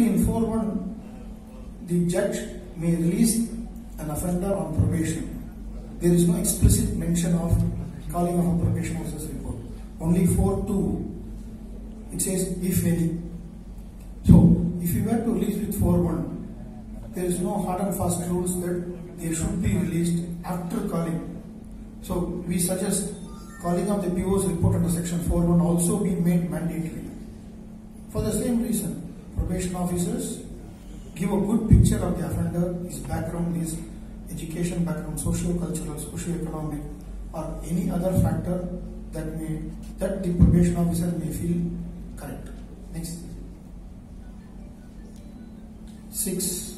In 4.1, the judge may release an offender on probation. There is no explicit mention of calling of a probation officer's report. Only 4.2, it says if any. So, if you were to release with 4.1, there is no hard and fast rules that they should be released after calling. So, we suggest calling of the PO's report under section 4.1 also be made mandatory. For the same reason, probation officers give a good picture of the offender, his background, his education background, socio-cultural, socio-economic, or any other factor that may that the probation officer may feel correct. Next. Six.